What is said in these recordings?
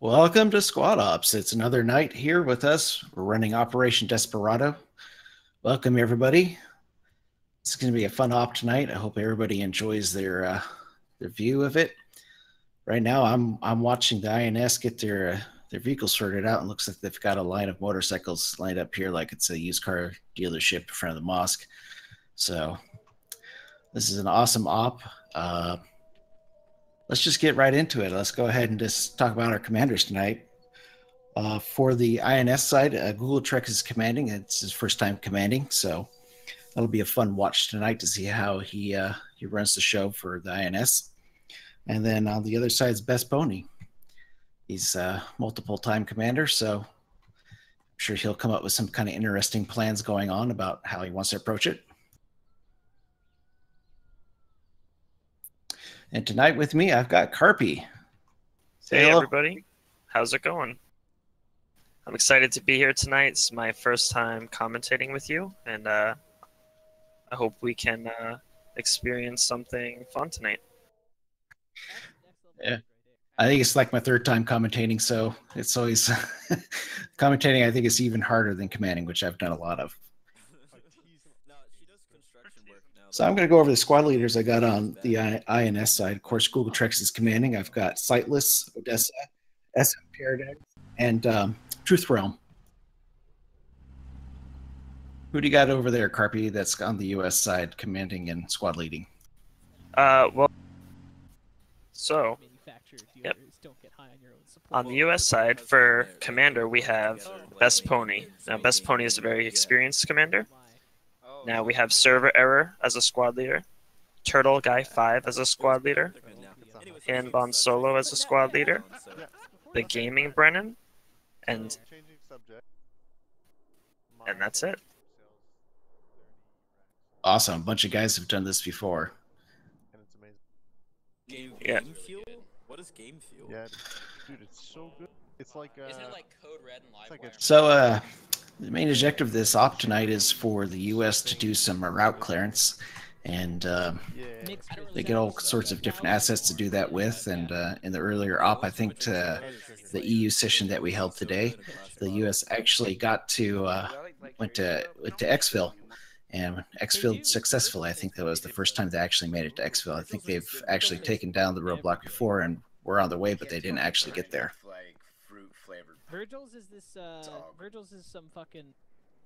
Welcome to Squad Ops. It's another night here with us. We're running Operation Desperado. Welcome, everybody. It's going to be a fun op tonight. I hope everybody enjoys their uh, their view of it. Right now, I'm I'm watching the INS get their uh, their vehicles sorted out, and looks like they've got a line of motorcycles lined up here, like it's a used car dealership in front of the mosque. So, this is an awesome op. Uh, let's just get right into it. Let's go ahead and just talk about our commanders tonight. Uh, for the INS side, uh, Google Trek is commanding. It's his first time commanding, so that'll be a fun watch tonight to see how he uh, he runs the show for the INS. And then on the other side is Best Pony. He's a multiple time commander, so I'm sure he'll come up with some kind of interesting plans going on about how he wants to approach it. And tonight with me, I've got Carpy. Say hey, hello. everybody. How's it going? I'm excited to be here tonight. It's my first time commentating with you, and uh, I hope we can uh, experience something fun tonight. Yeah. I think it's like my third time commentating, so it's always commentating. I think it's even harder than commanding, which I've done a lot of. So I'm going to go over the squad leaders I got on the INS side. Of course, Google Trex is commanding. I've got Sightless, Odessa, SM Paradigm, and um, Truth Realm. Who do you got over there, Carpy, that's on the U.S. side commanding and squad leading? Uh, well, so, yep. On the U.S. side, for commander, we have Best Pony. Now, Best Pony is a very experienced commander. Now we have Server Error as a squad leader, Turtle Guy 5 as a squad leader, Hanbon Solo as a squad leader, the Gaming Brennan, and and that's it. Awesome. A bunch of guys have done this before. Game, yeah. game fuel? What is game fuel? Yeah, dude, it's so good. It's like uh, Isn't it like Code Red and Livewire? So uh the main objective of this op tonight is for the U.S. to do some route clearance, and uh, they get all sorts of different assets to do that with. And uh, in the earlier op, I think to the EU session that we held today, the U.S. actually got to uh, went to went to exfil, and exfil successfully. I think that was the first time they actually made it to exfil. I think they've actually taken down the roadblock before and were on their way, but they didn't actually get there. Virgil's is this uh Virgil's is some fucking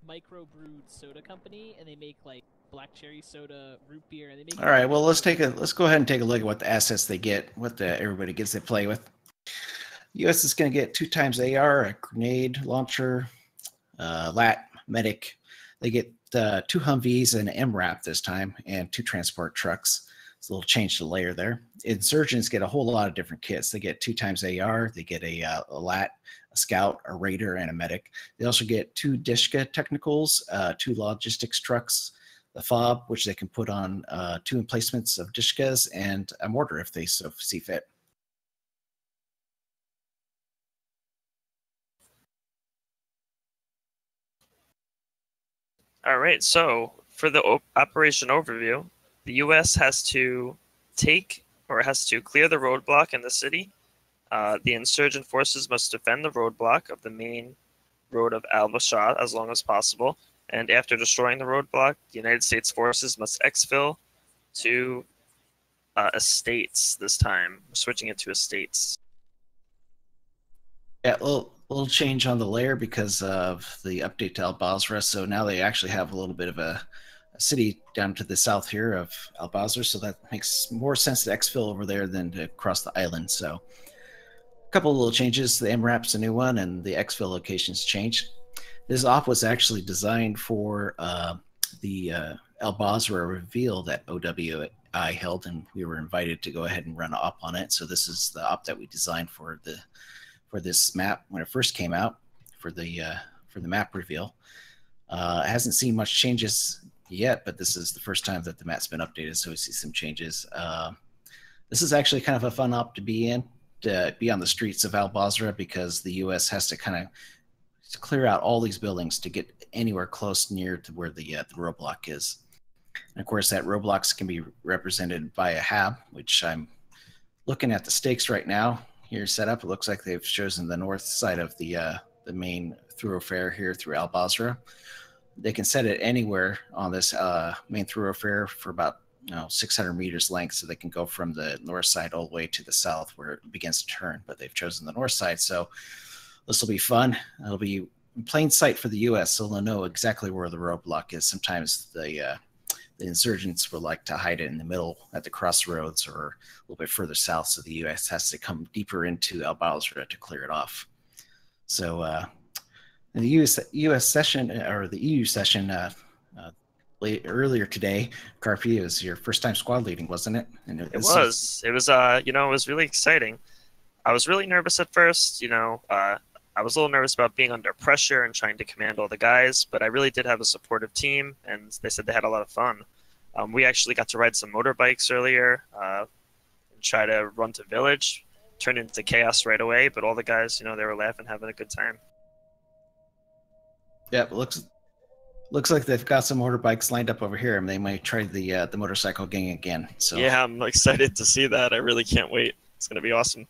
micro brewed soda company and they make like black cherry soda, root beer, and they make All right, well let's take a let's go ahead and take a look at what the assets they get, what the everybody gets to play with. US is going to get two times AR, a grenade launcher, uh, lat, medic. They get uh, two Humvees and an MRAP this time, and two transport trucks. It's a little change to layer there. Insurgents get a whole lot of different kits. They get two times AR, they get a, uh, a lat, a scout, a raider, and a medic. They also get two Dishka technicals, uh, two logistics trucks, the fob, which they can put on uh, two emplacements of Dishkas, and a mortar if they so see fit. All right, so for the op- operation overview, the U.S. has to take or has to clear the roadblock in the city uh, the insurgent forces must defend the roadblock of the main road of Al Basra as long as possible. And after destroying the roadblock, the United States forces must exfil to uh, estates this time, switching it to estates. Yeah, a little, little change on the layer because of the update to Al Basra. So now they actually have a little bit of a, a city down to the south here of Al Basra. So that makes more sense to exfil over there than to cross the island. So couple of little changes. The MRAP's a new one, and the exfil locations changed. This op was actually designed for uh, the uh, Al Basra reveal that OWI held, and we were invited to go ahead and run op on it. So this is the op that we designed for the for this map when it first came out for the uh, for the map reveal. Uh, hasn't seen much changes yet, but this is the first time that the map's been updated, so we see some changes. Uh, this is actually kind of a fun op to be in to be on the streets of Al Basra because the U.S. has to kind of clear out all these buildings to get anywhere close near to where the, uh, the roadblock is. And of course, that roadblocks can be represented by a HAB, which I'm looking at the stakes right now. here set up. It looks like they've chosen the north side of the uh, the main thoroughfare here through Al Basra. They can set it anywhere on this uh, main thoroughfare for about you know 600 meters length, so they can go from the north side all the way to the south where it begins to turn. But they've chosen the north side, so this will be fun. It'll be in plain sight for the U.S., so they'll know exactly where the roadblock is. Sometimes the uh, the insurgents would like to hide it in the middle at the crossroads or a little bit further south, so the U.S. has to come deeper into Al Basra to clear it off. So, uh, the U.S. U.S. session or the EU session uh, uh, late, earlier today, Carpy, it was your first time squad leading, wasn't it? And it, it was. It was. Uh, you know, it was really exciting. I was really nervous at first. You know, uh, I was a little nervous about being under pressure and trying to command all the guys, but I really did have a supportive team, and they said they had a lot of fun. Um, we actually got to ride some motorbikes earlier uh, and try to run to village. Turned into chaos right away, but all the guys, you know, they were laughing, having a good time. Yeah, looks looks like they've got some motorbikes lined up over here, and they might try the uh, the motorcycle gang again. So yeah, I'm excited to see that. I really can't wait. It's gonna be awesome.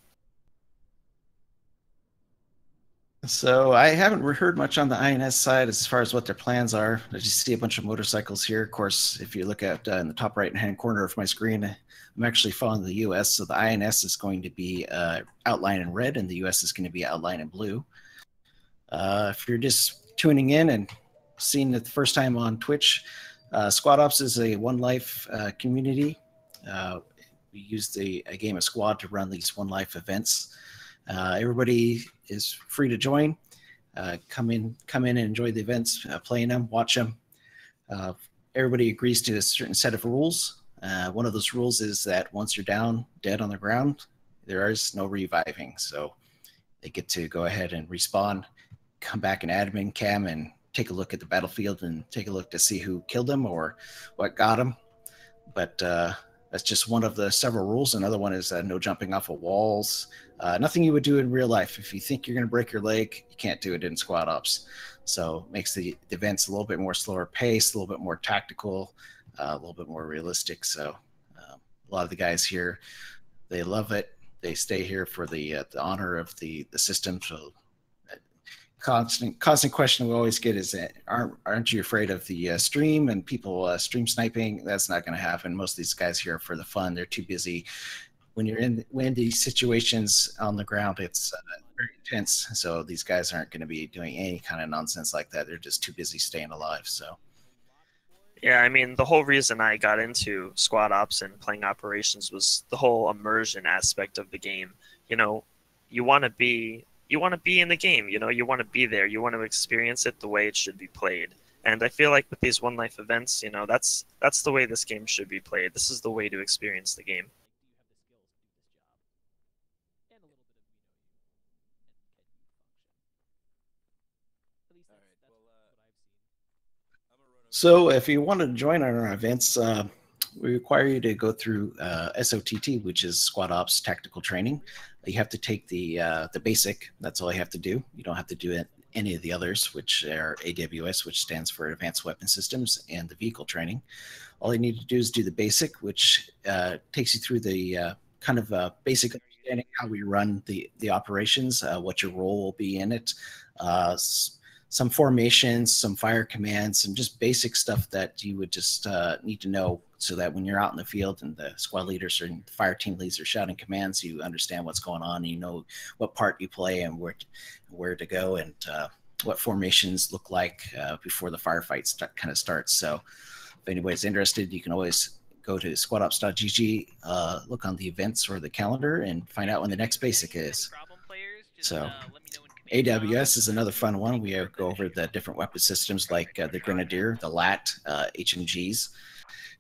So I haven't heard much on the INS side as far as what their plans are. I just see a bunch of motorcycles here. Of course, if you look at uh, in the top right hand corner of my screen, I'm actually following the US. So the INS is going to be uh, outlined in red, and the US is going to be outlined in blue. Uh, if you're just tuning in and seeing it the first time on Twitch, uh, Squad Ops is a one life uh, community. Uh, we use the a game of Squad to run these one life events. everybody is free to join. Uh, come in, come in and enjoy the events, uh, playing them, watch them. Uh, everybody agrees to a certain set of rules. Uh, one of those rules is that once you're down, dead on the ground, there is no reviving. So they get to go ahead and respawn, come back in admin cam and take a look at the battlefield and take a look to see who killed them or what got them. But uh, that's just one of the several rules. Another one is uh, no jumping off of walls. Uh, nothing you would do in real life. If you think you're going to break your leg, you can't do it in squad ops. So makes the events a little bit more slower pace, a little bit more tactical, uh, a little bit more realistic. So um, a lot of the guys here, they love it. They stay here for the uh, the honor of the the system. So constant constant question we always get is aren't aren't you afraid of the uh, stream and people uh, stream sniping? That's not going to happen. Most of these guys here for the fun. They're too busy. When you're in when these situations on the ground it's uh, very intense. So these guys aren't going to be doing any kind of nonsense like that. They're just too busy staying alive so. Yeah i mean the whole reason i got into squad ops and playing operations was the whole immersion aspect of the game. You know you want to be you want to be in the game. You know, you want to be there. You want to experience it the way it should be played. And I feel like with these one life events, you know, that's that's the way this game should be played. This is the way to experience the game. So, if you want to join our events, uh, we require you to go through uh, SOTT, which is Squad Ops Tactical Training. You have to take the uh, the basic. That's all you have to do. You don't have to do it, any of the others, which are AWS, which stands for Advanced Weapon Systems, and the vehicle training. All you need to do is do the basic, which uh, takes you through the uh, kind of uh, basic understanding how we run the the operations, uh, what your role will be in it some formations, some fire commands, some just basic stuff that you would just uh, need to know so that when you're out in the field and the squad leaders or fire team leads are shouting commands, you understand what's going on and you know what part you play and where to, where to go and uh, what formations look like uh, before the firefight start, kind of starts. So if anybody's interested, you can always go to squadops.gg, uh, look on the events or the calendar and find out when the next basic is. So uh, AWS is another fun one. We go over the different weapon systems like uh, the Grenadier, the LAT, uh, HMGs.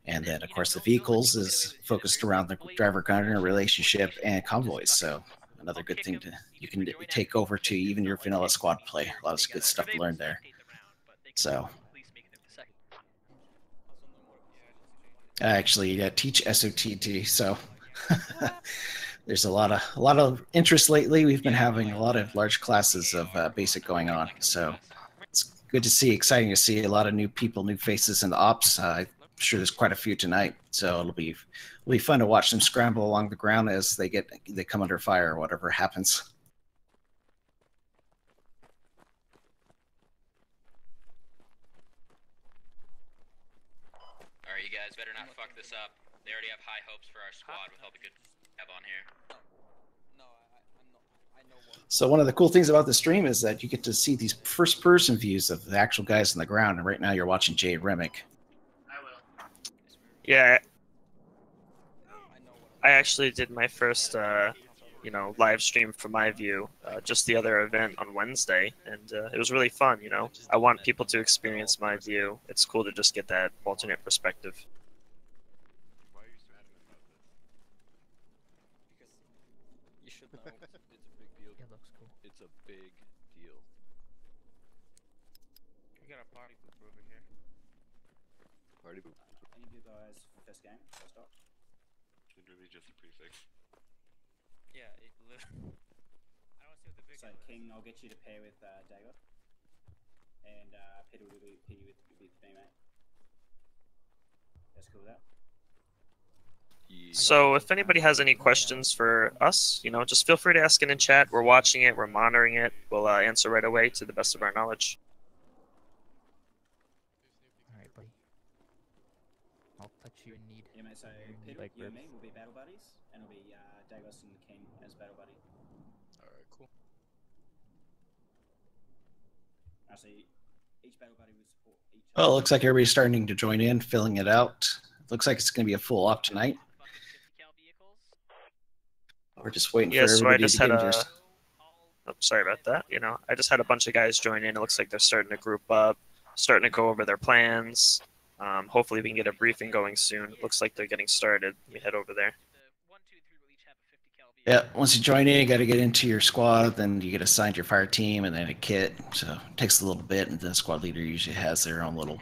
And then, of course, the vehicles is focused around the driver gunner relationship and convoys. So, another good thing to you can take over to even your vanilla squad play. A lot of good stuff to learn there. So, I actually uh, teach SOTT. So, there's a lot of a lot of interest lately. We've been having a lot of large classes of uh, basic going on, so it's good to see, exciting to see a lot of new people, new faces in the ops. Uh, I sure there's quite a few tonight. So it'll be it'll be fun to watch them scramble along the ground as they get they come under fire or whatever happens. All right, you guys better not fuck this up. They already have high hopes for our squad with all the good have on here. No, I, I'm not. I know what. So one of the cool things about the stream is that you get to see these first person views of the actual guys on the ground. And right now you're watching Jay Remick. Yeah, I know what. I actually did my first, uh, you know, live stream from my view uh, just the other event on Wednesday, and uh, it was really fun. You know, I want people to experience my view. It's cool to just get that alternate perspective. Why are you so adamant about this? Because you should know. It's a big deal. It looks cool. It's a big deal. We got a party group over here. Party boop. Any of you guys first game? First up? Literally just a prefix. Yeah, it li- I don't see what the big So deal is. King, I'll get you to pair with uh, Dagger. And uh, Peter will be Peter with, with me, mate. That's cool with that? So if anybody has any questions for us, you know, just feel free to ask it in chat. We're watching it, we're monitoring it. We'll uh, answer right away to the best of our knowledge. Alright, buddy. I'll touch you in need. Yeah, mate. So You're in Peter, like you and me will be battle buddies, and it'll be uh, Dagos and King as battle buddy. Alright, cool. Actually, each battle buddy will support each. Well, it looks like everybody's starting to join in, filling it out. looks like it's going to be a full op tonight. We're just waiting Yeah, for so I just to had get in a. there. Oh, sorry about that. You know, I just had a bunch of guys join in. It looks like they're starting to group up, starting to go over their plans. Um, hopefully, we can get a briefing going soon. Looks like they're getting started. Let me head over there. Yeah, once you join in, you got to get into your squad. Then you get assigned your fire team and then a kit. So it takes a little bit, and then the squad leader usually has their own little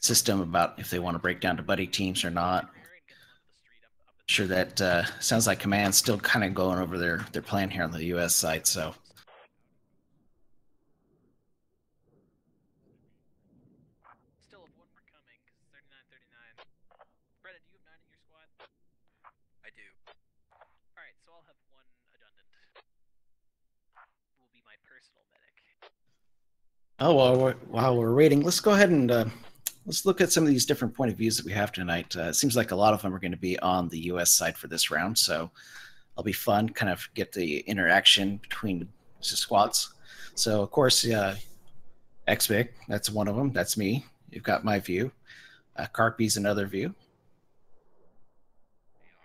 system about if they want to break down to buddy teams or not. Sure, that uh, sounds like command's still kind of going over their their plan here on the U.S. side. So Still have one more coming, 39 39. Do you have nine in your squad? I do. Alright, so I'll have one Adundant. Will be my personal medic. Oh, while we're, while we're waiting, let's go ahead and uh, let's look at some of these different point of views that we have tonight. Uh, it seems like a lot of them are going to be on the U.S. side for this round, so it'll be fun. Kind of get the interaction between the squads. So, of course, uh, XBIC, that's one of them. That's me. You've got my view. Uh, Carpy's another view.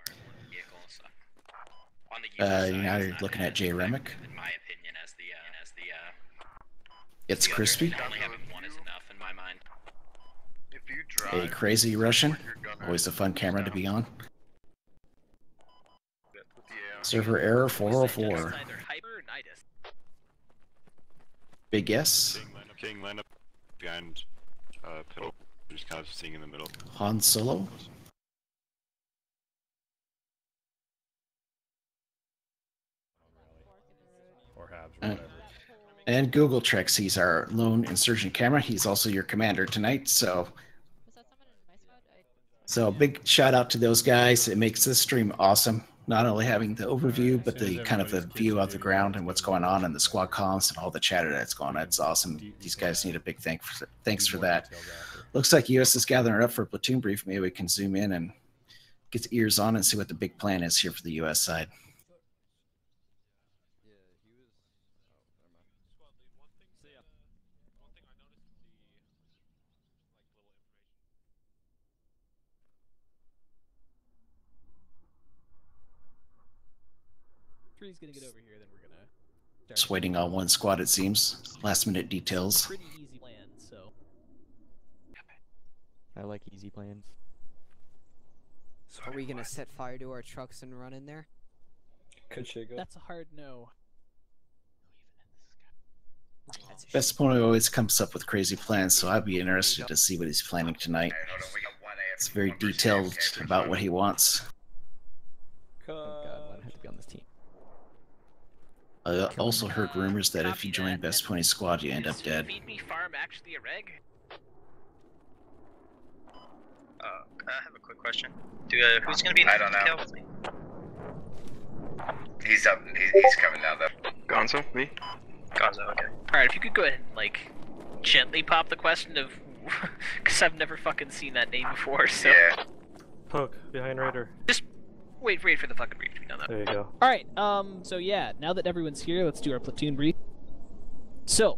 They are vehicles. On the Uh, you know, it's you're looking as at Jay Remick. In my opinion, as the uh, as the uh, It's the other. Crispy, Only having one is enough in my mind. A crazy Russian. Always a fun camera to be on. Server error 404. either hyper or nidus. Big yes. King line up. King line up behind uh. Just kind of seeing in the middle. Han Solo. And Google Trex, he's our lone insurgent camera. He's also your commander tonight. So, so big shout out to those guys. It makes this stream awesome. Not only having the overview, but the kind of the view of the ground and what's going on and the squad comms and all the chatter that's going on. It's awesome. These guys need a big thank for, thanks for that. Looks like US is gathering up for a platoon brief. Maybe we can zoom in and get the ears on and see what the big plan is here for the US side. Three's gonna get over here, then we're gonna. start Just waiting on one squad, it seems. Last minute details. Pretty easy plan, so. I like easy plans. So are we gonna set fire to our trucks and run in there? That's a hard no. Best shit. opponent always comes up with crazy plans, so I'd be interested to see what he's planning tonight. It's very detailed about what he wants. Oh god, why do I have to be on this team? I also heard rumors that if you join Best Pony Squad, you end up dead. Feed me farm actually a reg? Uh, I have a quick question. Do, uh, who's gonna be in I don't know. kill with me? He's up. He's, he's coming now, though. Gonzo, me? Gonzo, okay. Alright, if you could go ahead and, like, gently pop the question of. Because I've never fucking seen that name before, so. Yeah. Poke, behind Raider. Just wait, wait for the fucking brief to be done, though. There you go. All right. Um. So yeah, now that everyone's here, let's do our platoon brief. So,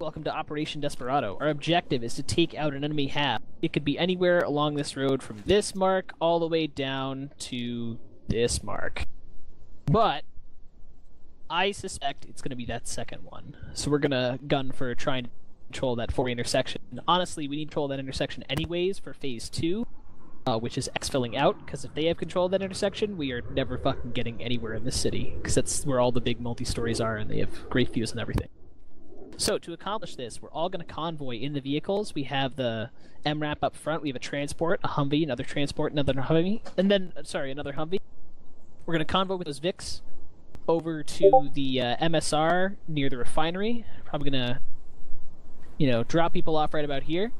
welcome to Operation Desperado. Our objective is to take out an enemy hab. It could be anywhere along this road from this mark all the way down to this mark. But I suspect it's going to be that second one. So we're going to gun for trying to control that four intersection. And Honestly, we need to control that intersection anyways for phase two uh, which is exfilling out, because if they have control of that intersection, we are never fucking getting anywhere in this city, because that's where all the big multi-stories are, and they have great views and everything. So to accomplish this, we're all going to convoy in the vehicles. We have the MRAP up front. We have a transport, a Humvee, another transport, another Humvee, and then uh, sorry, another Humvee. We're going to convoy with those Vics over to the uh, MSR near the refinery. Probably going to, you know, drop people off right about here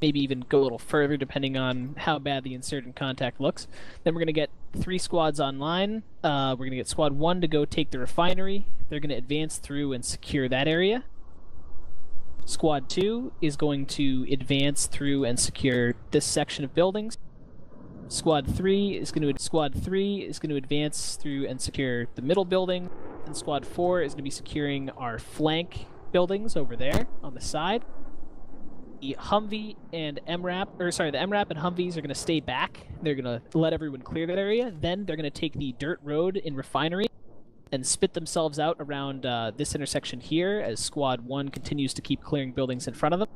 maybe even go a little further depending on how bad the insurgent contact looks. Then we're going to get three squads online. Uh, we're going to get squad one to go take the refinery. They're going to advance through and secure that area. Squad two is going to advance through and secure this section of buildings. Squad three is going to squad three is going to advance through and secure the middle building, and squad four is going to be securing our flank buildings over there on the side the Humvee and MRAP, or sorry, the MRAP and Humvees are going to stay back. They're going to let everyone clear that area. Then they're going to take the dirt road in Refinery and spit themselves out around uh, this intersection here as Squad 1 continues to keep clearing buildings in front of them.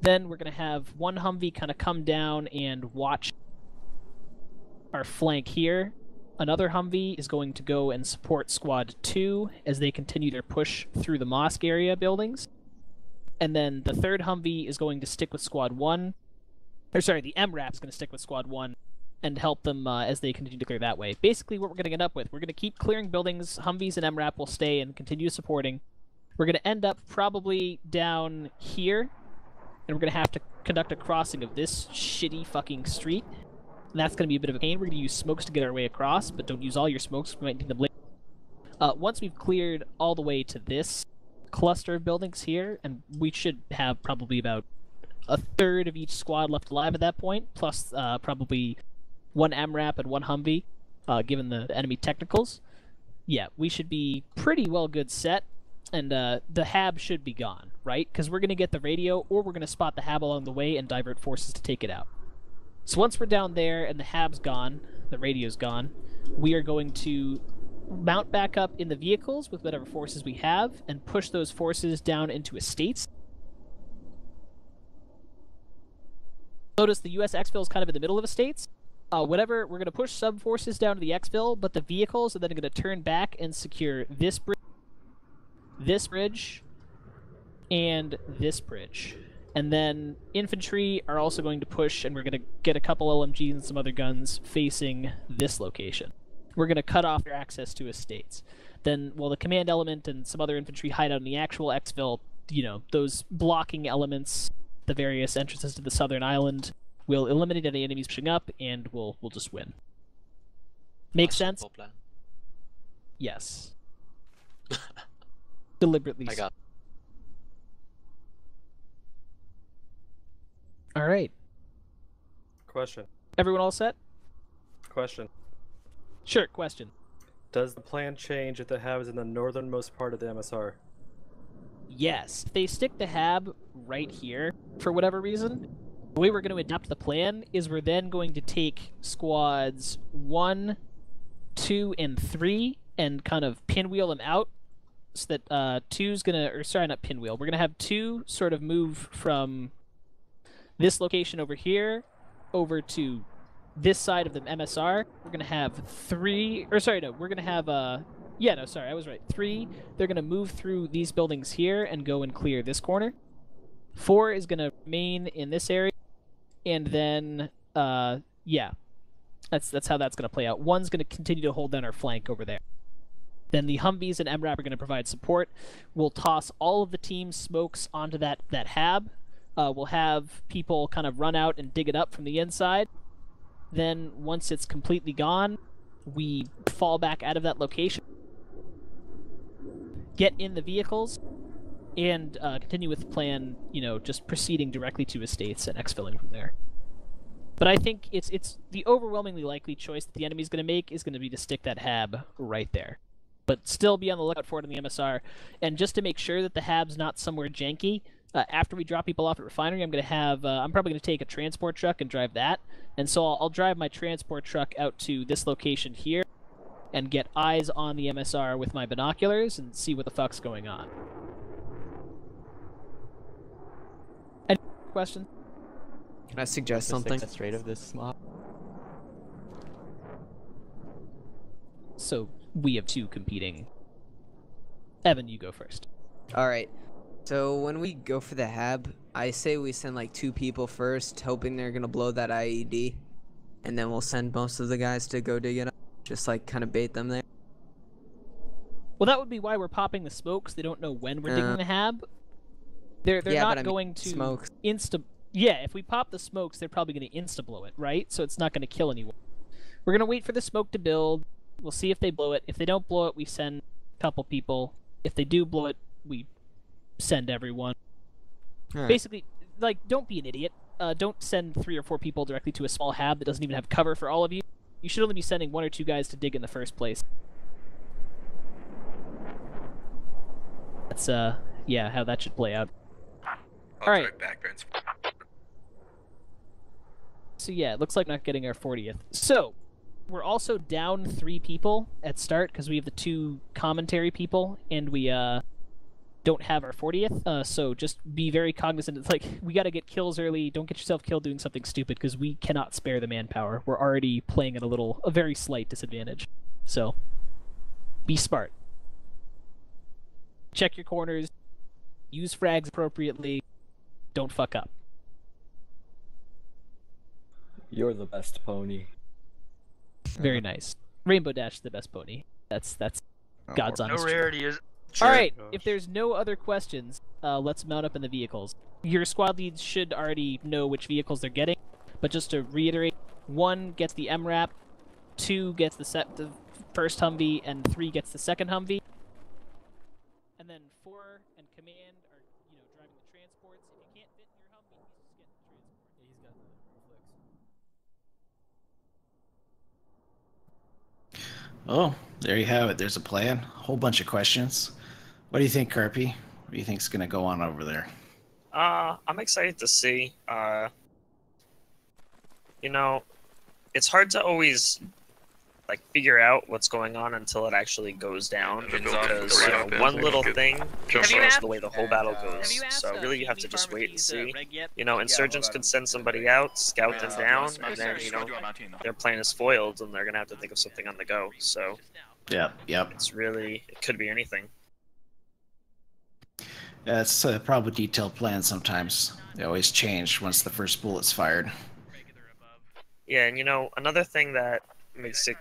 Then we're going to have one Humvee kind of come down and watch our flank here. Another Humvee is going to go and support Squad 2 as they continue their push through the mosque area buildings and then the third Humvee is going to stick with Squad One. Or sorry, the MRAP is going to stick with Squad One and help them uh, as they continue to clear that way. Basically, what we're going to end up with, we're going to keep clearing buildings. Humvees and MRAP will stay and continue supporting. We're going to end up probably down here, and we're going to have to conduct a crossing of this shitty fucking street. And that's going to be a bit of a pain. We're going to use smokes to get our way across, but don't use all your smokes. We might need them later. Uh, once we've cleared all the way to this cluster of buildings here, and we should have probably about a third of each squad left alive at that point, plus uh, probably one MRAP and one Humvee, uh, given the enemy technicals. Yeah, we should be pretty well good set, and uh, the Hab should be gone, right? Because we're going to get the radio, or we're going to spot the Hab along the way and divert forces to take it out. So once we're down there and the Hab's gone, the radio's gone, we are going to mount back up in the vehicles with whatever forces we have and push those forces down into estates. Notice the US exfil is kind of in the middle of estates. Uh, whatever, we're going to push sub forces down to the exfil, but the vehicles are then going to turn back and secure this bridge, this bridge, and this bridge. And then infantry are also going to push, and we're going to get a couple LMGs and some other guns facing this location we're going to cut off their access to estates. Then, well, the command element and some other infantry hide out in the actual exfil, you know, those blocking elements, the various entrances to the southern island, will eliminate any enemies pushing up, and we'll we'll just win. Make sense? Plan. Yes. Deliberately. I got. All right. Question. Everyone all set? Question. Sure, question. Does the plan change if the hab is in the northernmost part of the MSR? Yes. If they stick the hab right here, for whatever reason, the way we're going to adapt the plan is we're then going to take squads 1, 2, and 3 and kind of pinwheel them out so that uh, 2's going to, or sorry, not pinwheel, we're going to have 2 sort of move from this location over here over to this side of the MSR, we're gonna have three, or sorry, no, we're gonna have, uh, yeah, no, sorry, I was right. Three, they're gonna move through these buildings here and go and clear this corner. Four is gonna remain in this area, and then, uh, yeah, that's that's how that's gonna play out. One's gonna continue to hold down our flank over there. Then the Humvees and MRAP are going to provide support. We'll toss all of the team's smokes onto that, that hab, Uh, we'll have people kind of run out and dig it up from the inside. Then, once it's completely gone, we fall back out of that location, get in the vehicles, and uh, continue with the plan. You know, just proceeding directly to estates and exfilling from there. But I think it's it's the overwhelmingly likely choice that the enemy's going to make is going to be to stick that hab right there. But still be on the lookout for it in the MSR, and just to make sure that the hab's not somewhere janky. Uh, after we drop people off at refinery, I'm going to have uh, I'm probably going to take a transport truck and drive that, and so I'll, I'll drive my transport truck out to this location here, and get eyes on the MSR with my binoculars and see what the fuck's going on. Any questions? Can I suggest The something? success rate of this mob. So we have two competing. Evan, you go first. Alright. So when we go for the hab, I say we send like two people first, hoping they're gonna blow that IED. And then we'll send most of the guys to go dig it up. Just like kind of bait them there. Well, that would be why we're popping the smokes. They don't know when we're Uh, digging the hab. They're they're yeah, not I mean, going to smokes. insta. Yeah, if we pop the smokes, they're probably going to insta blow it, right? So it's not going to kill anyone. We're going to wait for the smoke to build. We'll see if they blow it. If they don't blow it, we send a couple people. If they do blow it, we send everyone. Alright. Basically, like, don't be an idiot. Uh, don't send three or four people directly to a small hab that doesn't even have cover for all of you. You should only be sending one or two guys to dig in the first place. That's uh, yeah, how that should play out. I'll All right. back, Vince. So yeah, it looks like not getting our 40th. So we're also down three people at start because we have the two commentary people and we uh don't have our 40th. Uh, so just be very cognizant. It's like we got to get kills early. Don't get yourself killed doing something stupid because we cannot spare the manpower. We're already playing at a little, a very slight disadvantage. So be smart. Check your corners. Use frags appropriately. Don't fuck up. You're the best pony. Very nice. Rainbow Dash is the best pony. That's that's God's No honest. truth. rarity is. All right. If there's no other questions, uh, let's mount up in the vehicles. Your squad leads should already know which vehicles they're getting, but just to reiterate, one gets the MRAP, two gets the set the first Humvee, and three gets the second Humvee. And then four and command are you know driving the transports. If you can't fit in your Humvee, you just get the transport. He's got the Oh, there you have it. There's a plan. A whole bunch of questions. What do you think, Carpy? What do you think's going to go on over there? Uh, I'm excited to see. Uh, you know, it's hard to always like figure out what's going on until it actually goes down because you know, one little thing Have shows the way the whole battle goes. So uh, really, you have to just wait and uh, see. You know, insurgents could send somebody out, scout them down, and then you know their plan is foiled, and they're gonna have to think of something on the go. So Yep, yep. it's really it could be anything. Yeah, it's a probably detailed plans sometimes. They always change once the first bullet's fired. Yeah, and you know, another thing that makes it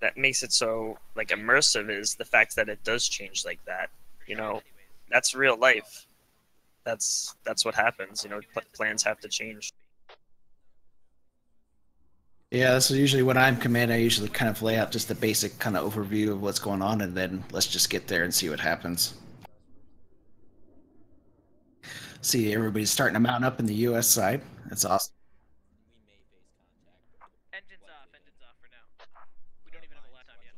that makes it so like immersive is the fact that it does change like that. You know, that's real life. That's that's what happens. You know, pl- plans have to change. Yeah, this is usually when I'm command. I usually kind of lay out just the basic kind of overview of what's going on, and then let's just get there and see what happens. See, everybody's starting to mount up in the U.S. side. That's awesome. Engines off, engines off for now. We don't even have a laptop yet.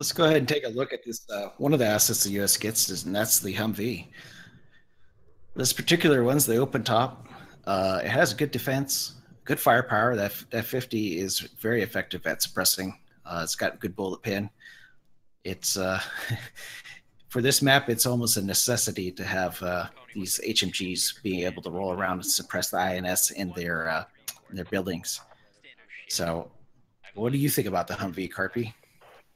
Let's go ahead and take a look at this. Uh, one of the assets the U.S. gets is, and that's the Humvee. This particular one's the open top. Uh, it has good defense, good firepower. That that 50 is very effective at suppressing. Uh, it's got good bullet pin. It's uh, for this map, it's almost a necessity to have uh, these HMGs being able to roll around and suppress the INS in their uh, in their buildings. So, what do you think about the Humvee, Carpy?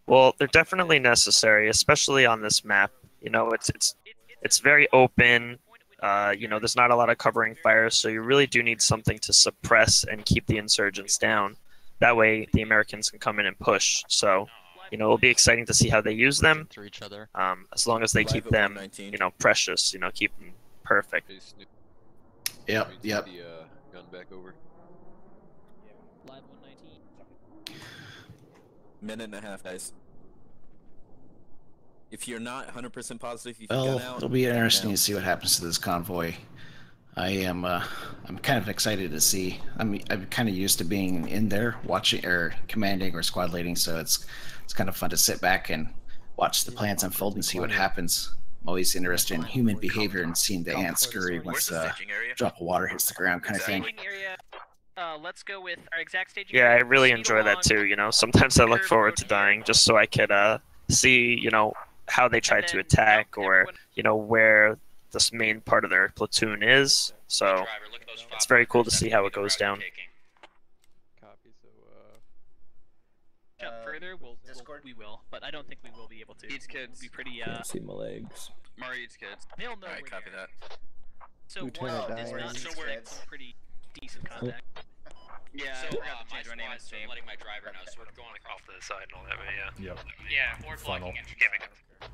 Well, they're definitely necessary, especially on this map. You know, it's it's it's very open. Uh, you know, there's not a lot of covering fire, so you really do need something to suppress and keep the insurgents down. That way, the Americans can come in and push. So, you know, it'll be exciting to see how they use them. through each other. Um, as long as they keep Arrive at them, 119. you know, precious. You know, keep them perfect. Yep, yep. The uh, gun back over. Live 119. Minute and a half, guys. If you're not 100% positive, you can Well, out. it'll be interesting to see what happens to this convoy. I am, uh, I'm kind of excited to see. I'm, I'm kind of used to being in there, watching or commanding or squad leading, so it's, it's kind of fun to sit back and watch the plans unfold and see what happens. I'm always interested in human behavior and seeing the ants scurry once uh, drop of water hits the ground, kind of thing. Uh, let's go with our exact staging Yeah, I really Speed enjoy that too. You know, sometimes I look forward to dying just so I could uh, see, you know, how they try to attack or you know where this main part of their platoon is. So it's very cool to see how it goes down. Copy. So, uh, Jump further, we'll, we'll we will, but I don't think we will be able to. Eats kids. We'll be pretty. Uh, Can't see my legs. Murray eats kids. they'll know Alright, copy there. that. So Lieutenant one Dyer dismount, eats so we're pretty decent contact. Yeah, So, I forgot uh, to change my name and name. letting my driver know, so we're going off to the side and all that, but yeah. Yep. Yeah, or Funnel. blocking entry.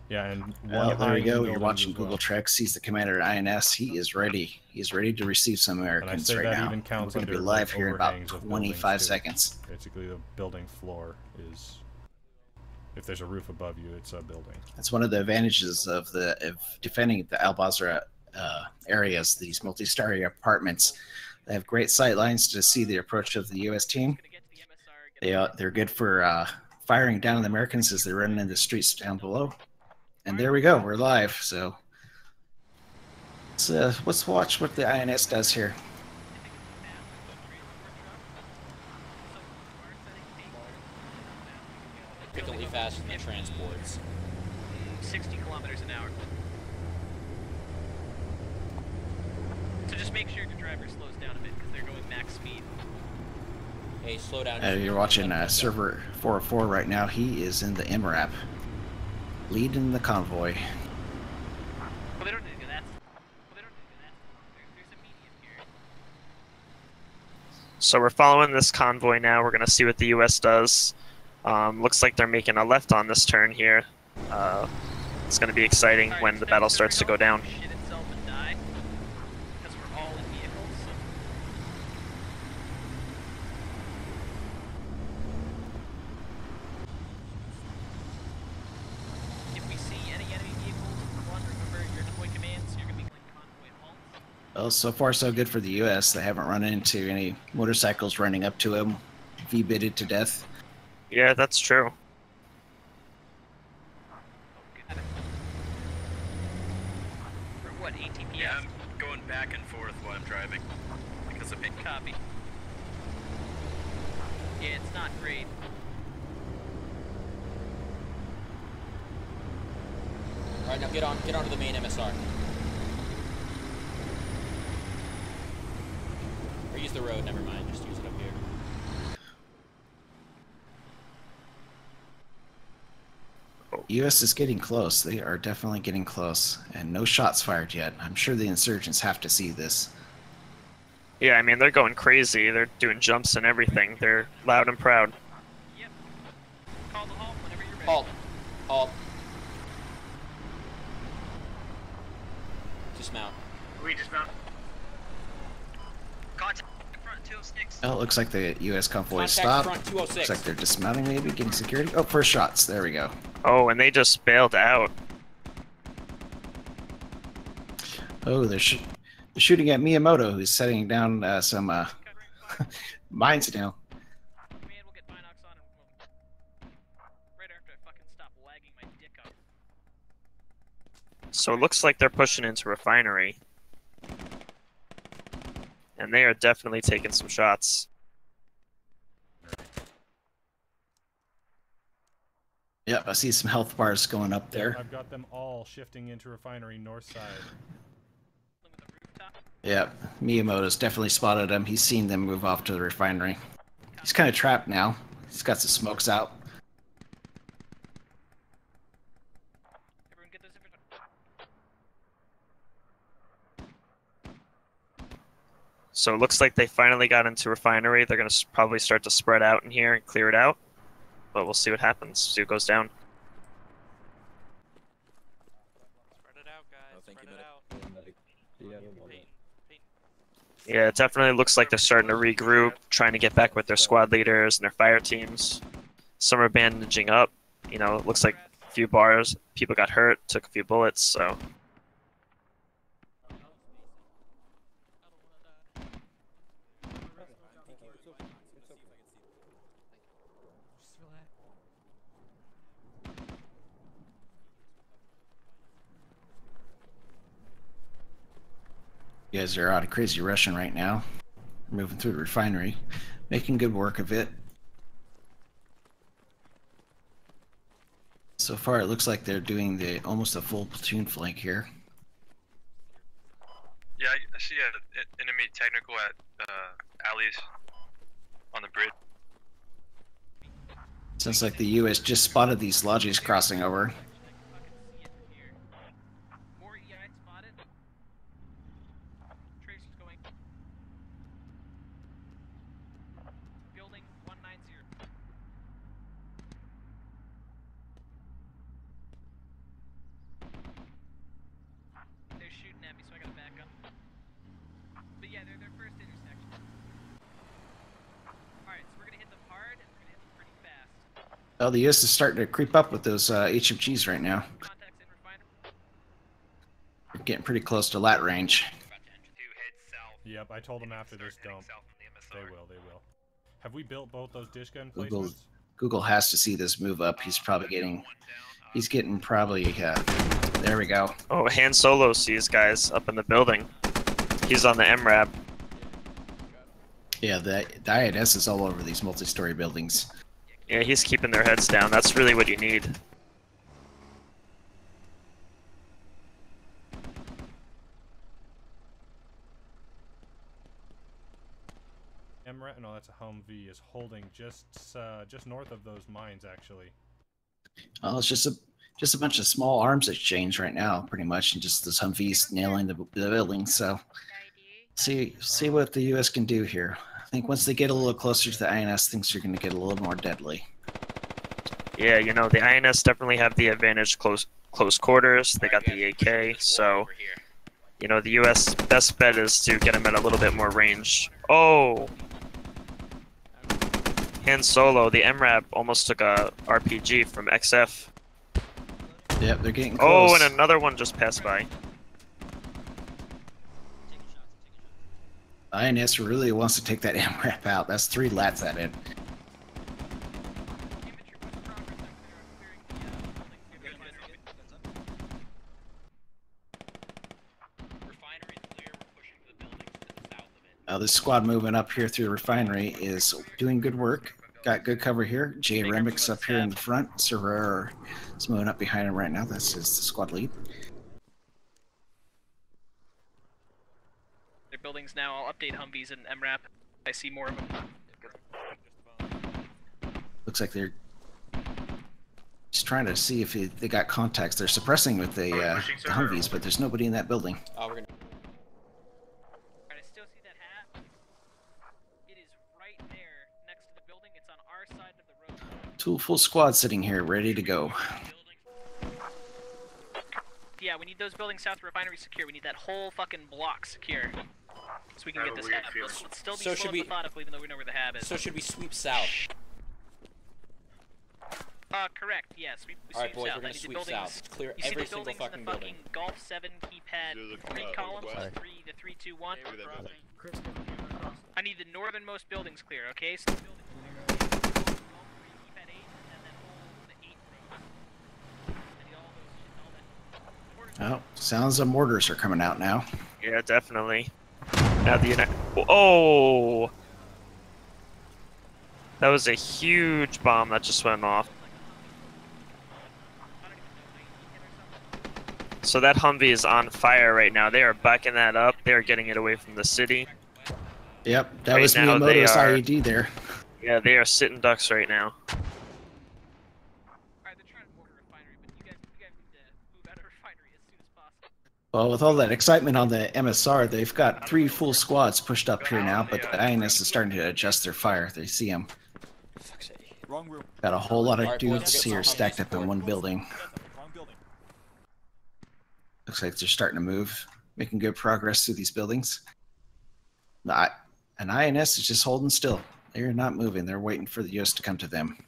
Yeah, and one Well, there we go. You're as watching well. Google Trek. Sees the commander at INS. He is ready. He's ready to receive some Americans right now. even We're going to be live like, here in about overhangs of buildings, 25 seconds. Basically, the building floor is. If there's a roof above you, it's a building. That's one of the advantages of the of defending the Al Basra uh, areas. These multi-story apartments. They have great sight lines to see the approach of the U.S. team. They uh, they're good for uh, firing down on the Americans as they're running in the streets down below. And there we go. We're live. So let's uh, let's watch what the INS does here. Faster than transports. 60 kilometers an hour. So just make sure your driver slows down a bit because they're going max speed. Hey, slow down. Uh, you're watching uh, server 404 right now. He is in the MRAP, leading the convoy. Well, they don't do that. Well, they don't do that. There, there's a medium here. So we're following this convoy now. We're gonna see what the U.S. does. Um, looks like they're making a left on this turn here. Uh, it's gonna be exciting when the battle starts to go down. Shit itself and die. Because we're all in vehicles. So. If we see any enemy vehicles, one, remember your deploy commands, you're gonna be calling convoy halt. Well, so far so good for the U.S. They haven't run into any motorcycles running up to them, V-bitted to death. Yeah, that's true. For what, ATPS? Yeah, I'm going back and forth while I'm driving. Because of pink Copy. Yeah, it's not great. All right, now get on, get onto the main MSR. Or use the road. Never mind. Just use it up here. U.S. is getting close. They are definitely getting close, and no shots fired yet. I'm sure the insurgents have to see this. Yeah, I mean they're going crazy. They're doing jumps and everything. They're loud and proud. Yep. Call the halt whenever you're ready. Halt. Halt. Dismount. We dismount. Contact front 206. Oh, it looks like the U.S. convoy Contact stopped. Looks like they're dismounting, maybe getting security. Oh, first shots. There we go. Oh, and they just bailed out. Oh, they're, sh- they're shooting at Miyamoto, who's setting down uh, some uh, mines now. Command will get Binox on and we'll... Right after I fucking stop lagging my dick up. So it looks like they're pushing into refinery. And they are definitely taking some shots. Yep, I see some health bars going up there. I've got them all shifting into refinery north side. Yep, Miyamoto's definitely spotted them. He's seen them move off to the refinery. He's kind of trapped now. He's got some smokes out. Everyone get those So it looks like they finally got into refinery. They're going to probably start to spread out in here and clear it out. but we'll see what happens. See what goes down. Yeah, it definitely looks like they're starting to regroup, trying to get back with their squad leaders and their fire teams. Some are bandaging up. You know, it looks like a few bars, people got hurt, took a few bullets, so. You guys are out of crazy Russian right now. Moving through the refinery, making good work of it. So far, it looks like they're doing the almost a full platoon flank here. Yeah, I see a enemy technical at uh, alleys on the bridge. Sounds like the U.S. just spotted these lodges crossing over. Building 190. They're shooting at me, so I gotta back up. But yeah, they're their first intersection. Alright, so we're gonna hit them hard and we're gonna hit them pretty fast. Oh, the U.S. is starting to creep up with those uh, HMGs right now. We're getting pretty close to lat range. Yep, I told them after this dump. They will, they will. Have we built both those dish gun Google. Google has to see this move up. He's probably getting, he's getting probably. Uh, there we go. Oh, Han Solo sees guys up in the building. He's on the MRAP. Yeah, the, the INS is all over these multi-story buildings. Yeah, he's keeping their heads down. That's really what you need. MRAP, no, that's a Humvee, is holding just uh, just north of those mines, actually. Well, it's just a just a bunch of small arms exchange right now, pretty much, and just this Humvees nailing the, the building. So, see see what the U.S. can do here. I think once they get a little closer to the INS, things are going to get a little more deadly. Yeah, you know the INS definitely have the advantage close close quarters. They got the AK, so you know the U.S. best bet is to get them at a little bit more range. Oh, Han Solo, the MRAP almost took a RPG from XF. Yep, they're getting close. Oh, and another one just passed by. INS really wants to take that MRAP out. That's three lats at it. Uh, this squad moving up here through the refinery is doing good work. Got good cover here. Jay Remix up here in the front. Serrer is moving up behind him right now. That's his squad lead. Buildings now. I'll update Humvees and MRAP. I see more of them. Looks like they're just trying to see if they they got contacts. They're suppressing with the, uh, the Humvees, but there's nobody in that building. Oh, we're gonna. I still see that hat. It is right there next to the building. It's on our side of the road. Two full squad sitting here, ready to go. Yeah, we need those buildings south of refinery secure. We need that whole fucking block secure. So we can get this hab. Let's, let's still be So slow should we- methodical even though we know where the hab is. So should we sweep south? Uh, correct, yes. We, we Alright, boys, south. we're gonna I need the sweep buildings, south. Clear you see every the single buildings fucking in the building. fucking Golf 7 keypad, three columns, Sorry. three to three, two, one. I need the northernmost buildings clear, okay? So the buildings clear. Golf three, keypad eight, and then hold the eight rows. I need all those, all that. Oh, sounds of mortars are coming out now. Yeah, definitely. Now the United. Oh, that was a huge bomb that just went off. So that Humvee is on fire right now. They are backing that up. They are getting it away from the city. Yep, that Right was Miyamoto's IED there. Yeah, they are sitting ducks right now. Well, with all that excitement on the MSR, they've got three full squads pushed up here now, but the INS is starting to adjust their fire. They see them. Got a whole lot of dudes here stacked up in one building. Looks like they're starting to move, making good progress through these buildings. The I- An INS is just holding still. They're not moving. They're waiting for the US to come to them.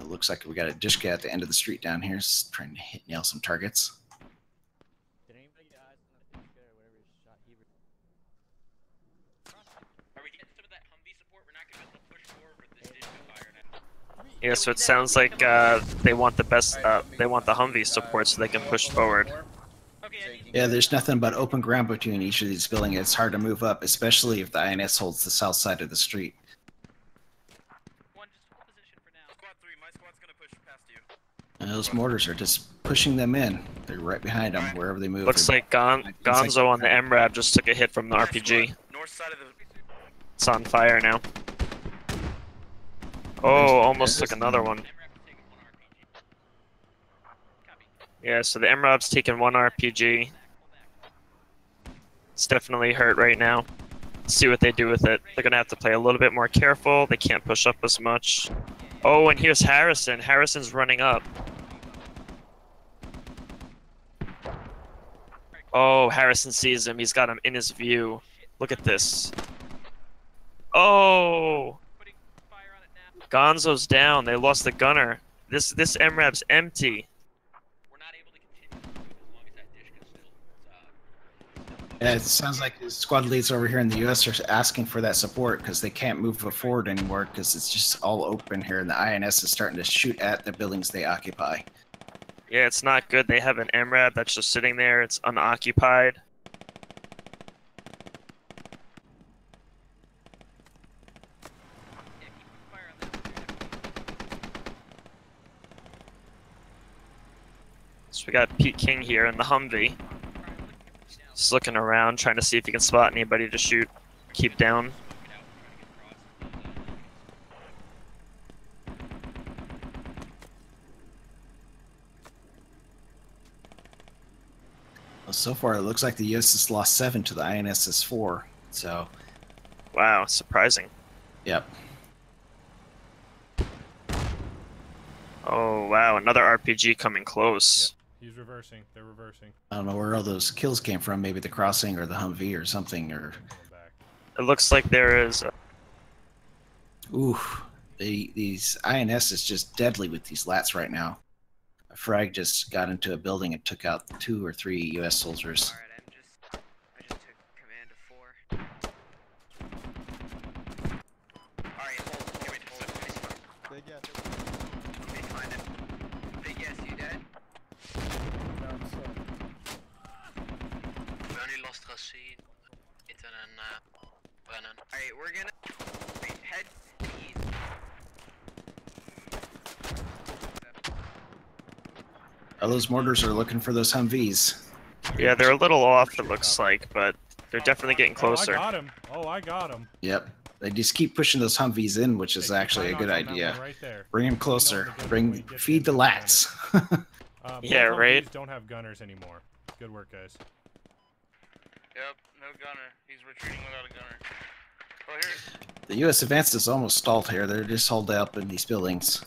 It looks like we got a Dishka at the end of the street down here, s- trying to hit nail some targets. Did anybody get eyes on the Dishka or whatever shot he Are we getting some of that Humvee support? We're not gonna be able to push forward with this Dishka fire now. Yeah, so it sounds like uh, they want the best. Uh, they want the Humvee support so they can push forward. Yeah, there's nothing but open ground between each of these buildings. It's hard to move up, especially if the INS holds the south side of the street. Those mortars are just pushing them in. They're right behind them wherever they move. Looks like Gon- Gonzo on the MRAP just took a hit from the RPG. North side of the. It's on fire now. Oh, almost took another one. Yeah, so the MRAP's taking one RPG. It's definitely hurt right now. Let's see what they do with it. They're gonna have to play a little bit more careful. They can't push up as much. Oh, and here's Harrison. Harrison's running up. Oh, Harrison sees him. He's got him in his view. Look at this. Oh! Gonzo's down. They lost the gunner. This this MRAP's empty. Yeah, it sounds like the squad leads over here in the U.S. are asking for that support because they can't move forward anymore because it's just all open here, and the INS is starting to shoot at the buildings they occupy. Yeah, it's not good. They have an MRAP that's just sitting there. It's unoccupied. So we got Pete King here in the Humvee. Just looking around, trying to see if he can spot anybody to shoot. Keep down. So far, it looks like the U.S. has lost seven to the INS's four. So, Wow, surprising. yep. Oh wow, another RPG coming close. He's reversing. They're reversing. I don't know where all those kills came from. Maybe the crossing or the Humvee or something. Or It looks like there is. A... ooh, the these INS is just deadly with these lats right now. Frag just got into a building and took out two or three U.S. soldiers. We only lost Rashid. Ethan and uh, Brennan. Alright, we're gonna wait, head east. All those mortars are looking for those Humvees. Yeah, they're a little off. It looks like, but they're definitely getting closer. Oh, I got him. Oh, I got him. Yep. They just keep pushing those Humvees in, which is actually a good idea. Right Bring them closer. Bring feed the lats. Uh, both Yeah, right. Don't have gunners anymore. Good work, guys. Yep, no gunner. He's retreating without a gunner. Oh, here. the U.S. advance is almost stalled here. They're just holed up in these buildings.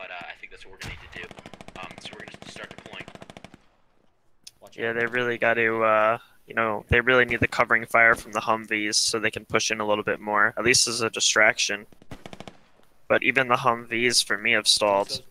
But uh, I think that's what we're gonna need to do. Um, so we're gonna start deploying. Yeah, they really got to. Uh, you know, they really need the covering fire from the Humvees so they can push in a little bit more. At least as a distraction. But even the Humvees, for me, have stalled.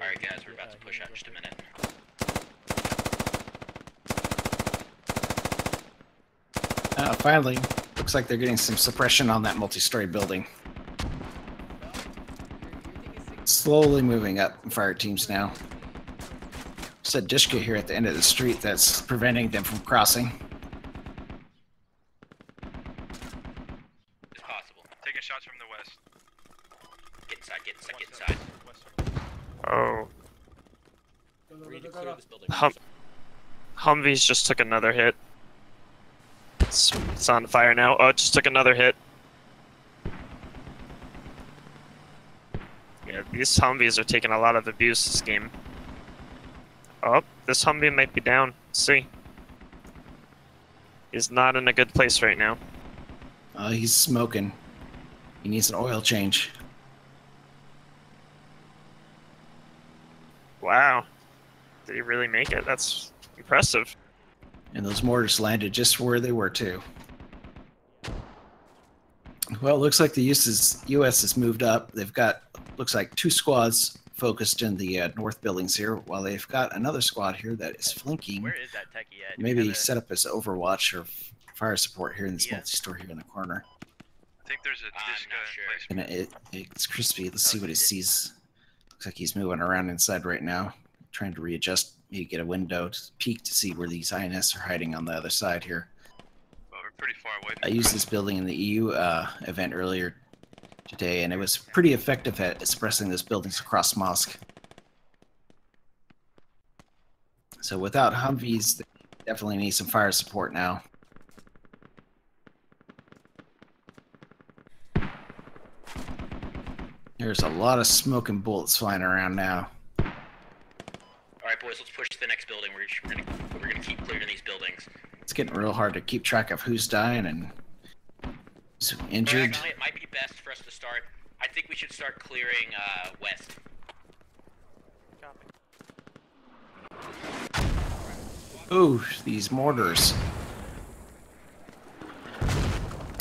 Alright, guys, in just a minute. Uh, finally, looks like they're getting some suppression on that multi-story building. Slowly moving up fire teams now. Said Dishka here at the end of the street that's preventing them from crossing. It's possible. Taking shots from the west. Get inside, get inside, get inside. Oh. clear this building. Hum- Humvees just took another hit. It's, it's on fire now. Oh, it just took another hit. Yeah, these Humvees are taking a lot of abuse this game. Oh, this Humvee might be down. Let's see. He's not in a good place right now. Uh, he's smoking. He needs an oil change. Wow. Did he really make it? That's impressive. And those mortars landed just where they were too. Well, it looks like the US is, US has moved up. They've got looks like two squads focused in the uh, north buildings here, while they've got another squad here that is flanking. Where is that techie at? Maybe Kinda- set up as Overwatch or fire support here in this multi-store here in the corner. I think there's a disc uh, And it, it's crispy. Let's see what he sees. Looks like he's moving around inside right now, trying to readjust. Maybe get a window to peek to see where these INS are hiding on the other side here. Well, we're pretty far away. I used this building in the EU uh, event earlier today, and it was pretty effective at suppressing those buildings across Mosque. So without Humvees, they definitely need some fire support now. There's a lot of smoke and bullets flying around now. All right, boys, let's push to the next building. We're, we're gonna we're gonna keep clearing these buildings. It's getting real hard to keep track of who's dying and who's injured. Actually, it might be best for us to start. I think we should start clearing uh, west. Ooh, these mortars.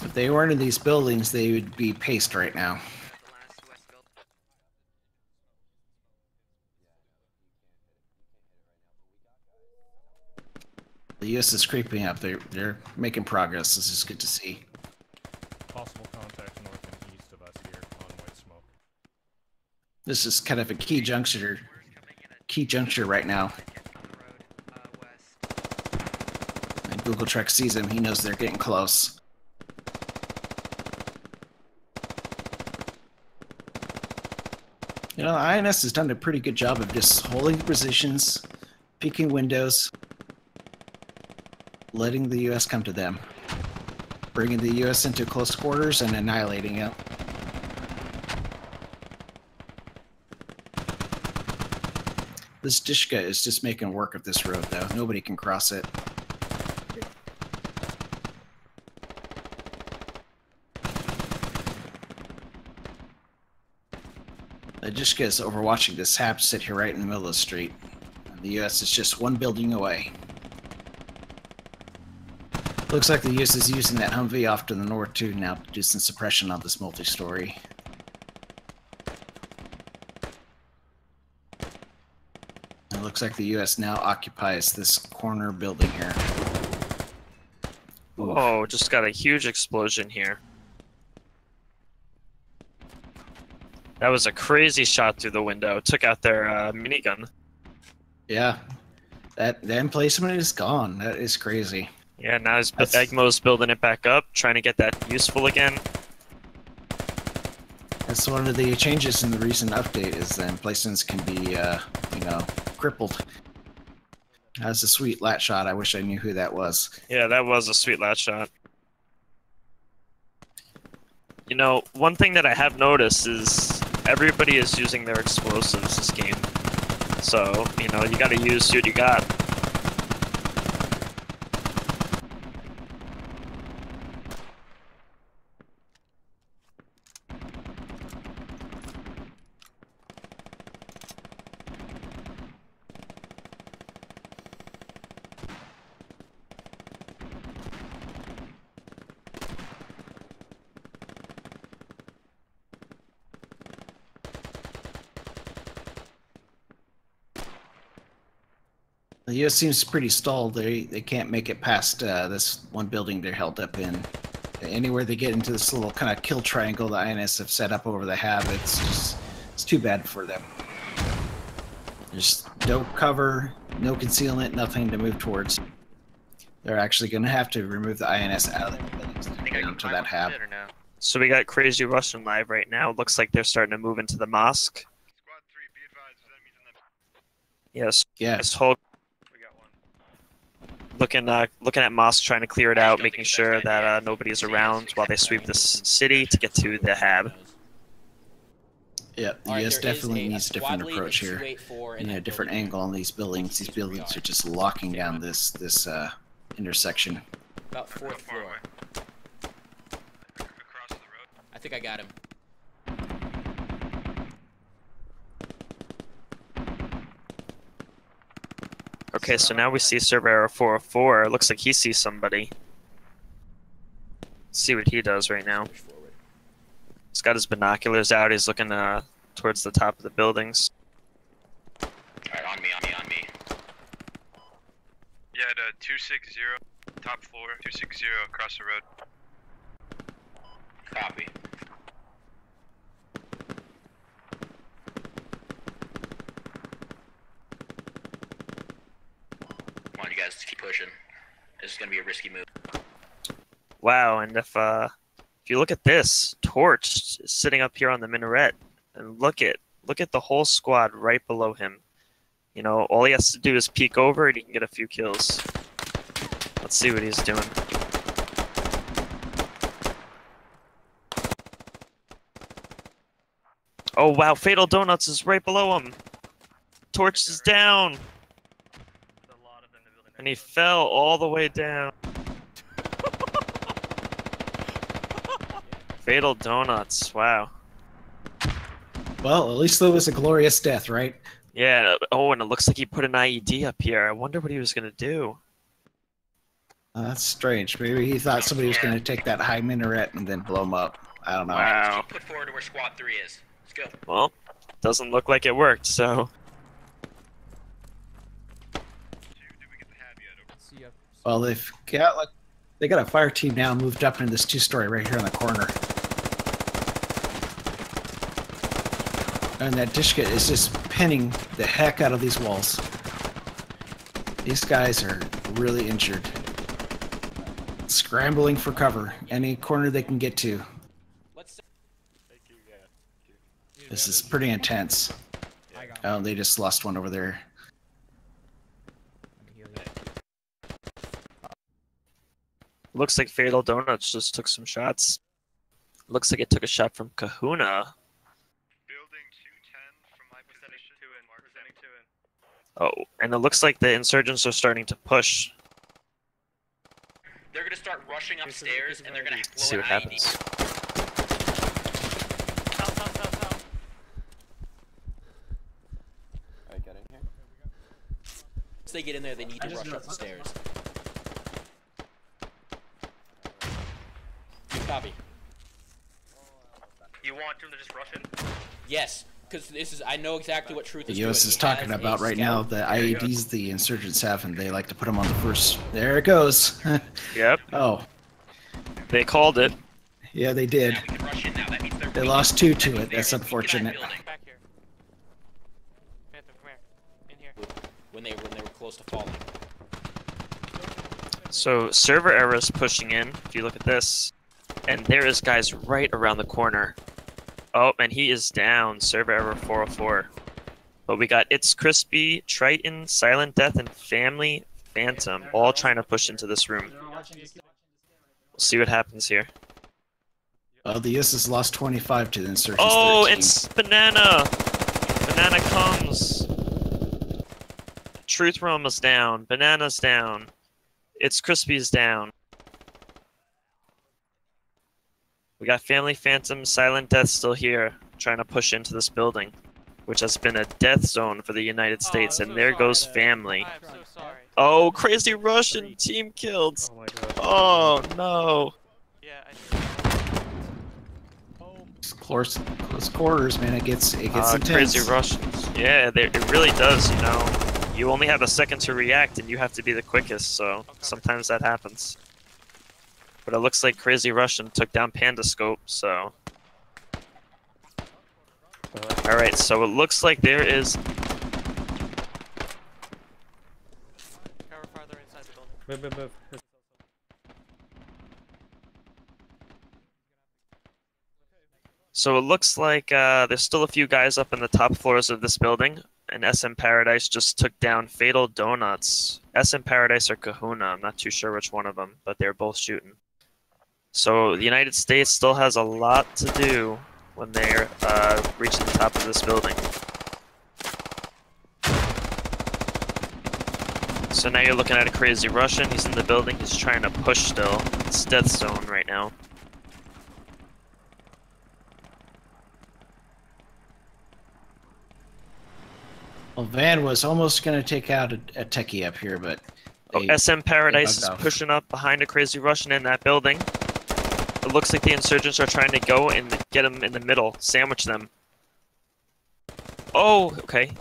If they weren't in these buildings, they would be paced right now. The US is creeping up. They're they're making progress. This is good to see. Possible contact north and east of us here on white smoke. This is kind of a key juncture key juncture right now. And Google Trek sees him, he knows they're getting close. You know, INS has done a pretty good job of just holding positions, peeking windows, letting the US come to them, bringing the US into close quarters and annihilating it. This Dishka is just making work of this road, though. Nobody can cross it. The Dishka is overwatching this hab sit here right in the middle of the street. The US is just one building away. Looks like the US is using that Humvee off to the north too now to do some suppression on this multi-story. It looks like the US now occupies this corner building here. Oh, just got a huge explosion here. That was a crazy shot through the window. Took out their uh, minigun. Yeah. That that emplacement is gone. That is crazy. Yeah, now his That's- Egmo's building it back up, trying to get that useful again. That's one of the changes in the recent update is that emplacements can be uh, you know, crippled. That's a sweet lat shot. I wish I knew who that was. Yeah, that was a sweet lat shot. You know, one thing that I have noticed is everybody is using their explosives this game. So, you know, you gotta use what you got. The US seems pretty stalled. They they can't make it past uh, this one building they're held up in. Anywhere they get into this little kind of kill triangle the INS have set up over the hab, it's just it's too bad for them. There's no cover, no concealment, nothing to move towards. They're actually going to have to remove the INS out of their buildings to get into that hab. So we got Crazy Russian live right now. Looks like they're starting to move into the mosque. Yes. Yes. Hold. Looking, uh, looking at mosque, trying to clear it out, making sure that uh, nobody's around while they sweep this city to get to the hab. Yeah, the Alright, US definitely a- a needs a different approach here. 284 You know, a different angle on these buildings. These buildings are just locking down this this uh, intersection. About fourth floor. I think I got him. Okay, so now we see server error 404. Looks like he sees somebody. Let's see what he does right now. He's got his binoculars out. He's looking uh, towards the top of the buildings. Alright, on me, on me, on me. Yeah, the 260, top floor, 260 across the road. Copy. Guys, keep pushing. This is gonna be a risky move. Wow, and if uh, if you look at this, Torch is sitting up here on the minaret, and look at look at the whole squad right below him. You know, all he has to do is peek over, and he can get a few kills. Let's see what he's doing. Oh wow, Fatal Donuts is right below him. Torch is down. And he fell all the way down. Fatal Donuts, wow. Well, at least there was a glorious death, right? Yeah, oh, and it looks like he put an IED up here. I wonder what he was gonna do. Uh, that's strange. Maybe he thought somebody was going to take that high minaret and then blow him up. I don't know. Wow. Put forward to where squad 3 is. Let's go. Well, doesn't look like it worked, so. Well, they've got like they got a fire team now moved up into this two-story right here in the corner, and that Dishka is just pinning the heck out of these walls. These guys are really injured, scrambling for cover any corner they can get to. This is pretty intense. Oh, they just lost one over there. Looks like Fatal Donuts just took some shots. Looks like it took a shot from Kahuna. Oh, and it looks like the insurgents are starting to push. They're gonna start rushing upstairs and they're gonna blow See an what IED. happens. Alright, get in here. Once they get in there, they need to rush up the stairs. Copy. You want him to just rush in? Yes, because this is I know exactly what truth The is. doing. U.S. He is talking about right now the There. IEDs the insurgents have, and they like to put them on the first. There it goes. Yep. oh, They called it. yeah, they did. Rush in now. That means they're lost two to it. That's unfortunate. Back here. Phantom, come here. In here. when they when they were close to falling. So server error is pushing in. If you look at this, and there is guys right around the corner. Oh, and he is down. Server error 404. But we got It's Crispy, Triton, Silent Death, and Family Phantom all trying to push into this room. We'll see what happens here. Uh, the U.S. has lost 25 to the insurgents. Oh, 13. it's Banana! Banana comes! Truth Realm is down. Banana's down. It's Crispy's down. We got Family Phantom, Silent Death still here, trying to push into this building, which has been a death zone for the United States, and there goes Family. So Oh, crazy Russian team killed! Oh no! It's close, close quarters, man. It gets it gets Uh, intense. crazy Russians. Yeah, they, it really does. You know, you only have a second to react, and you have to be the quickest. So sometimes that happens. But it looks like Crazy Russian took down Panda Scope. So. All right, so it looks like there is. Move, move, move. So it looks like uh, there's still a few guys up in the top floors of this building, and SM Paradise just took down Fatal Donuts. SM Paradise or Kahuna, I'm not too sure which one of them, but they're both shooting. So the United States still has a lot to do when they're uh, reaching the top of this building. So now you're looking at a crazy Russian. He's in the building. He's trying to push still. It's death zone right now. Well, Van was almost going to take out a, a techie up here, but Oh, SM Paradise is off. pushing up behind a crazy Russian in that building. It looks like the insurgents are trying to go and get them in the middle, sandwich them. Oh, okay.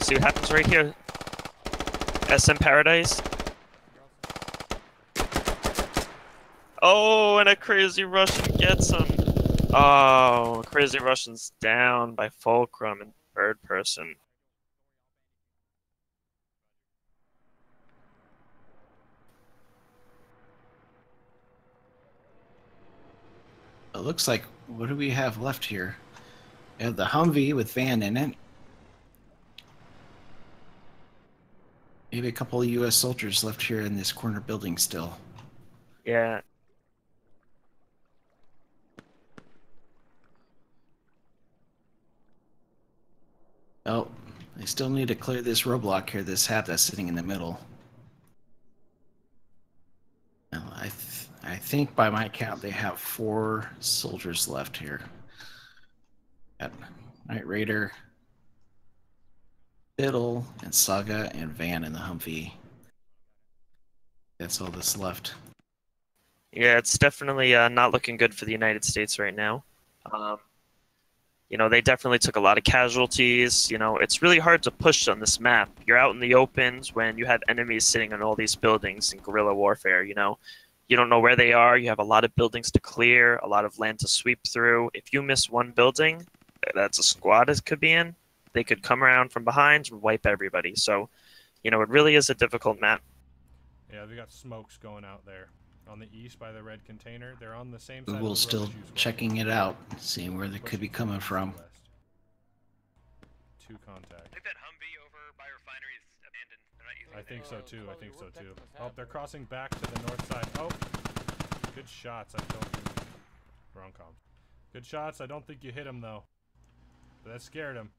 See what happens right here. SM Paradise. Oh, and a crazy Russian gets him. Oh, crazy Russian's down by Fulcrum and third person. It looks like what do we have left here? We have the Humvee with Van in it. Maybe a couple of U.S. soldiers left here in this corner building still. Yeah. Oh, they still need to clear this roadblock here, this hab that's sitting in the middle. Now, I, I think by my count they have four soldiers left here. Got Night Raider, Biddle, and Saga, and Van in the Humvee. That's all that's left. Yeah, it's definitely uh, not looking good for the United States right now. Um, you know, they definitely took a lot of casualties. You know, it's really hard to push on this map. You're out in the opens when you have enemies sitting on all these buildings in guerrilla warfare. You know, you don't know where they are. You have a lot of buildings to clear, a lot of land to sweep through. If you miss one building, that's a squad it could be in. They could come around from behind and wipe everybody. So, you know, it really is a difficult map. Yeah, we got smokes going out there. On the east by the red container. They're on the same side of Google's still as you, Squad. checking it out, seeing where they could be coming from. Two contact. I think that Humvee over by refinery is abandoned. They're not using I think so too. I think so too. Oh, they're crossing back to the north side. Oh, good shots. I don't think. Wrong comp. Good shots. I don't think you hit him though. But that scared him.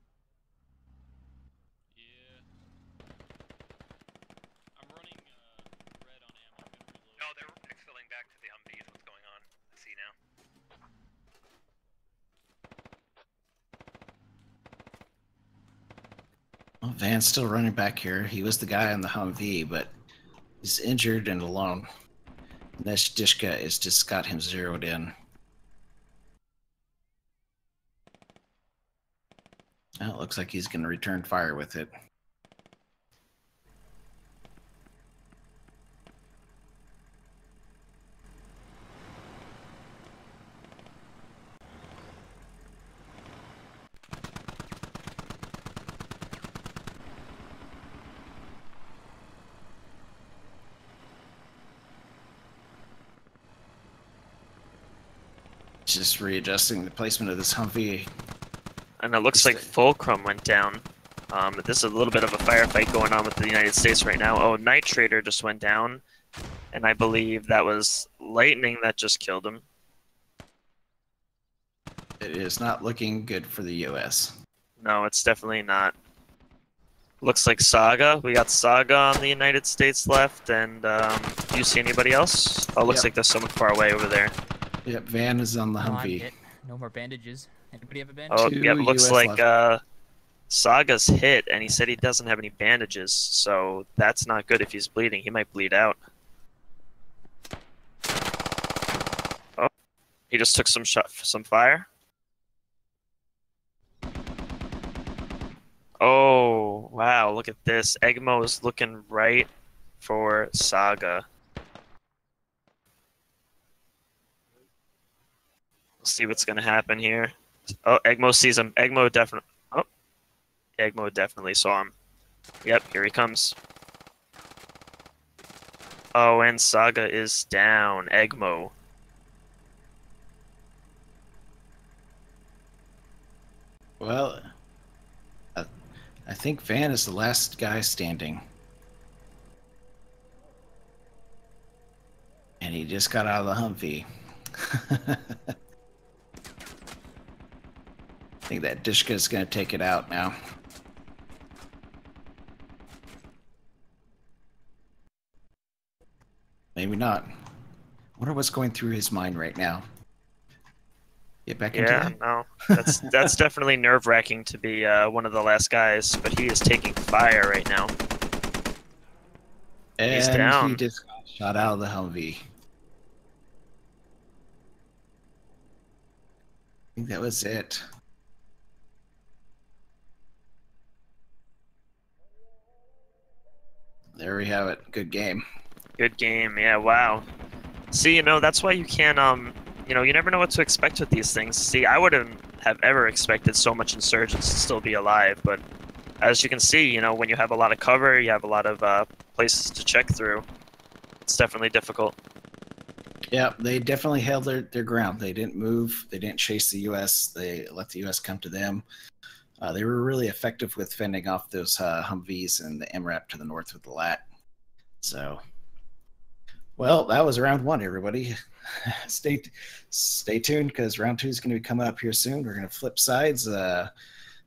No, they're exfilling back to the Humvee is what's going on. I see now. Well, Van's still running back here. He was the guy on the Humvee, but he's injured and alone. Nesh Dishka is just got him zeroed in. Well, it looks like he's going to return fire with it. Just readjusting the placement of this Humvee. And it looks like Fulcrum went down. Um, this is a little bit of a firefight going on with the United States right now. Oh, Night Trader just went down, and I believe that was lightning that just killed him. It is not looking good for the U.S. No, it's definitely not. Looks like Saga. We got Saga on the United States left, and um, do you see anybody else? Oh, looks Yep. like there's someone far away over there. Yep, Van is on the No, Humvee. hit. No more bandages. Anybody have a bandage? Oh, Two yeah, it looks US like uh, Saga's hit, and he said he doesn't have any bandages, so that's not good if he's bleeding. He might bleed out. Oh, he just took some shot, some fire. Oh, wow, look at this. Egmo is looking right for Saga. We'll see what's going to happen here. Oh, Egmo sees him. Egmo definitely. Oh, Egmo definitely saw him. Yep, here he comes. Oh, and Saga is down. Egmo. Well, uh, I think Van is the last guy standing. And he just got out of the Humvee. I think that Dishka is going to take it out now. Maybe not. wonder what's going through his mind right now. Get back into Yeah, that? no, that's that's definitely nerve wracking to be uh, one of the last guys, but he is taking fire right now. He's And down. he just got shot out of the Humvee. I think that was it. There we have it. Good game. Good game, yeah. Wow. See, you know that's why you can't um, you know, you never know what to expect with these things. See, I wouldn't have ever expected so much insurgents to still be alive, but as you can see, you know, when you have a lot of cover, you have a lot of uh, places to check through. It's definitely difficult. Yeah, they definitely held their, their ground. They didn't move. They didn't chase the U.S. They let the U.S. come to them. Uh, they were really effective with fending off those uh, Humvees and the MRAP to the north with the LAT. So, well, that was round one, everybody. stay stay tuned because round two is going to be coming up here soon. We're going to flip sides. Uh,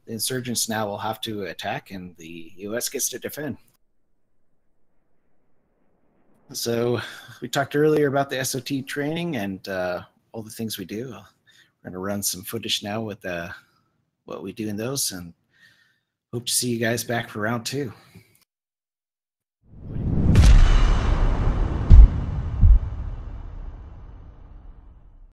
the insurgents now will have to attack, and the U.S. gets to defend. So we talked earlier about the SOT training and uh, all the things we do. We're going to run some footage now with uh, what we do in those, and hope to see you guys back for round two.